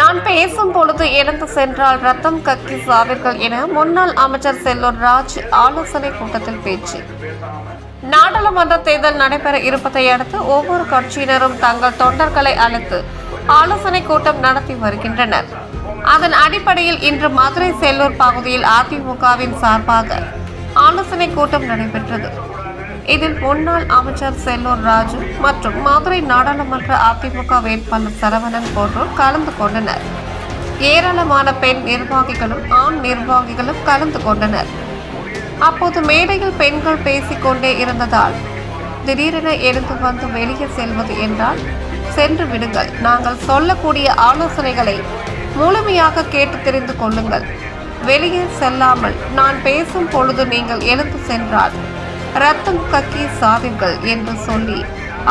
நான் பேசும் பொழுது இறந்து சென்றால் ரத்தம் கக்கி சாவீர்கள் என முன்னாள் அமைச்சர் செல்லூர் ராஜ் ஆலோசனை கூட்டத்தில் பேச்சு. நாடாளுமன்ற தேர்தல் நடைபெற இருப்பதை அடுத்து ஒவ்வொரு கட்சியினரும் தங்கள் தொண்டர்களை அழைத்து ஆலோசனை கூட்டம் நடத்தி வருகின்றனர். அதன் அடிப்படையில் இன்று மதுரை செல்லூர் பகுதியில் அதிமுகவின் சார்பாக ஆலோசனை கூட்டம் நடைபெற்றது. இதில் முன்னாள் அமைச்சர் செல்லூர் ராஜு மற்றும் மதுரை நாடாளுமன்ற அதிமுக வேட்பாளர் சரவணன் போன்றோர் கலந்து கொண்டனர். ஏராளமான பெண் நிர்வாகிகளும் ஆண் நிர்வாகிகளும் கலந்து கொண்டனர். அப்போது மேடையில் பெண்கள் பேசிக்கொண்டே இருந்ததால் திடீரென எழுந்து வந்து வெளியே செல்வது என்றால் சென்று விடுங்கள். நாங்கள் சொல்லக்கூடிய ஆலோசனைகளை முழுமையாக கேட்டு தெரிந்து கொள்ளுங்கள். வெளியே செல்லாமல் நான் பேசும் பொழுது நீங்கள் எழுந்து சென்றால் ரத்தம் கக்கி சாவீர்கள் என்று சொல்லி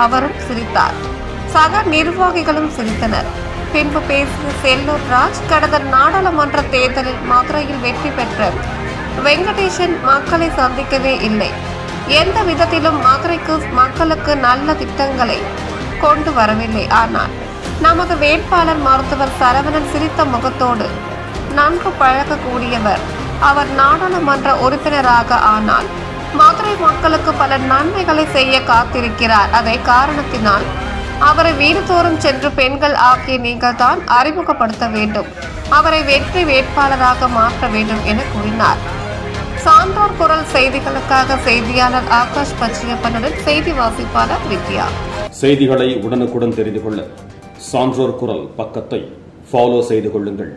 அவரும் சிரித்தார். சக நிர்வாகிகளும் சிரித்தனர். பின்பு பேசிய செல்லூர் ராஜ் கடந்த நாடாளுமன்ற தேர்தலில் மதுரையில் வெற்றி பெற்ற வெங்கடேசன் மக்களை சந்திக்கவே இல்லை. எந்த விதத்திலும் மதுரைக்கு மக்களுக்கு நல்ல திட்டங்களை கொண்டு வரவில்லை. ஆனால் நமது வேட்பாளர் மருத்துவர் சரவணன் சிரித்த முகத்தோடு நன்கு பழகக்கூடியவர் அவர் நாடாளுமன்ற உறுப்பினராக ஆனால் மதுரை மக்களுக்கு பல நன்மைகளை செய்ய காத்திருக்கிறார். அதை காரணத்தினால் அவரை வீடுதோறும் சென்று பெண்கள் ஆகிய நீங்கள் தான் அறிமுகப்படுத்த வேண்டும். அவரை வெற்றி வேட்பாளராக மாற்ற வேண்டும் என கூறினார். சான்றோர் குரல் செய்திகளுக்காக செய்தியாளர் ஆகாஷ் பச்சியப்பனுடன் செய்தி வாசிப்பாளர் வித்யா. செய்திகளை உடனுக்குடன் தெரிந்து கொள்ள சான்றோர் குரல் பக்கத்தை ஃபாலோ செய்து கொள்ளுங்கள்.